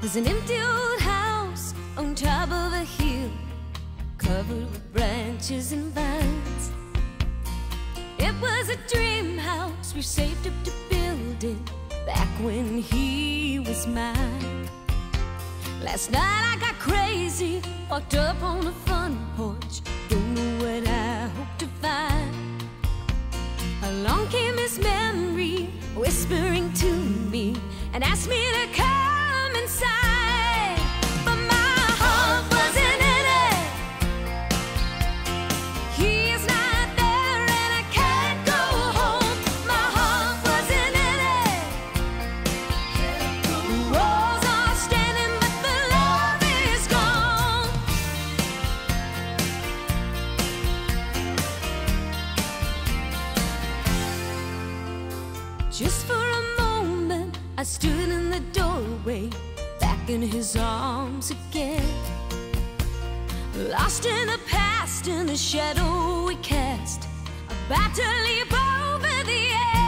There's an empty old house on top of a hill, covered with branches and vines. It was a dream house we saved up to build it back when he was mine. Last night I got crazy, walked up on the front porch, don't know what I hope to find. Along came his memory, whispering to me, and asked me Just for a moment, I stood in the doorway, back in his arms again. Lost in the past, in the shadow we cast, about to leap over the edge.